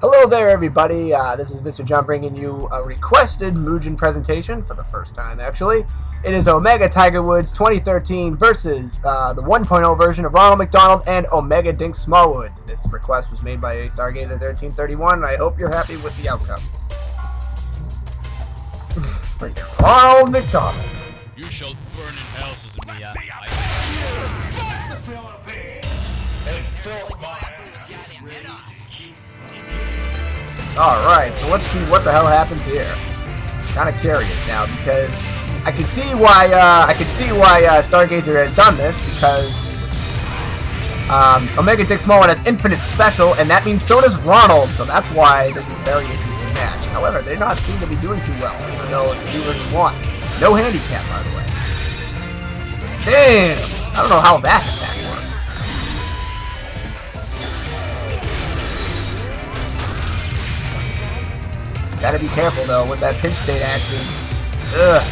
Hello there, everybody. Uh, this is Mr. Jum bringing you a requested Mugen presentation for the first time, actually. It is Omega Tiger Woods 2013 versus uh, the 1.0 version of Ronald McDonald and Omega Dink Smallwood. This request was made by a Stargazer 1331, and I hope you're happy with the outcome. Ronald McDonald. You shall burn in hell, Suzumiya. I Fuck the Philippines! And fill my Alright, so let's see what the hell happens here. Kind of curious now because I can see why uh, I can see why uh, Stargazer has done this because um, Omega Dink Smallwood has infinite special, and that means so does Ronald. So that's why this is a very interesting match. However, they are not seem to be doing too well, even though it's two versus one. No handicap, by the way. Damn! I don't know how that attack Gotta be careful though with that pinch state action. Ugh.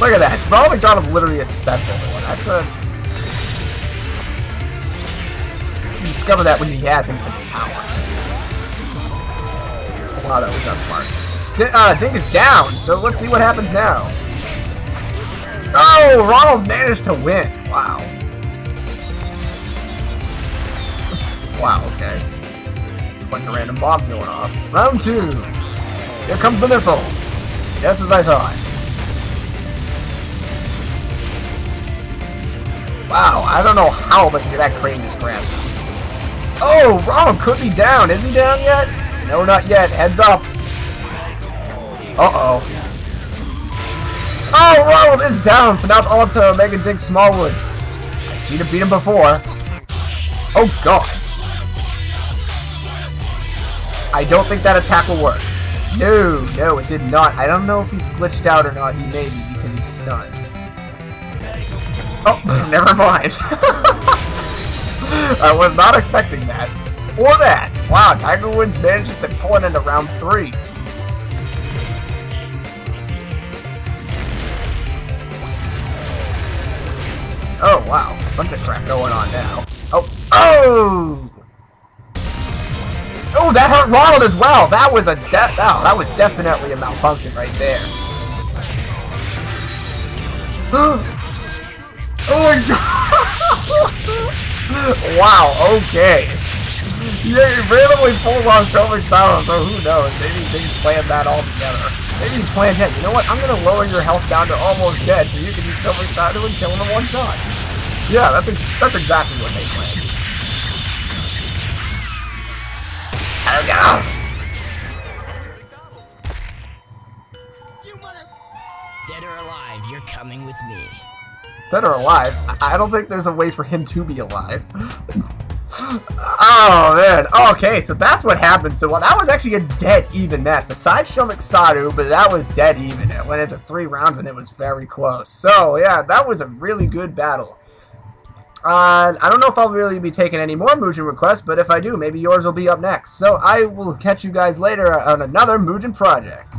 Look at that. Ronald McDonald's literally a special one. That's a. You discover that when he has infinite power. Wow, that was not smart. D uh, Dink is down, so let's see what happens now. Oh, Ronald managed to win. Wow. Wow, okay bunch of random bombs going off. Round two. Here comes the missiles. Just as I thought. Wow, I don't know how, but that crane just grabbed him. Oh, Ronald could be down. Is he down yet? No, not yet. Heads up. Uh-oh. Oh, Ronald is down, so now it's all up to Omega Dink Smallwood. I've seen him beat him before. Oh, God. I don't think that attack will work. No, no, it did not. I don't know if he's glitched out or not. He may be because he's stunned. Oh, never mind. I was not expecting that. Or that. Wow, Tiger Woods managed to pull it into round three. Oh, wow. Bunch of crap going on now. Oh, oh! That hurt Ronald as well. That was a de oh, that was definitely a malfunction right there. oh my god! wow, okay. Yeah, he randomly pulled on Stromic Silence, so who knows? Maybe they planned that all together. Maybe he planned that. You know what? I'm gonna lower your health down to almost dead so you can use Stromic Silence and kill him in one shot. Yeah, that's ex that's exactly what they planned. Oh no! Dead or alive, you're coming with me. Dead or alive? I, don't think there's a way for him to be alive. oh man. Okay, so that's what happened. So well, that was actually a dead even match. Besides Shomek Sadu, but that was dead even. It went into three rounds and it was very close. So yeah, that was a really good battle. Uh, I don't know if I'll really be taking any more Mugen requests, but if I do, maybe yours will be up next. So I will catch you guys later on another Mugen project.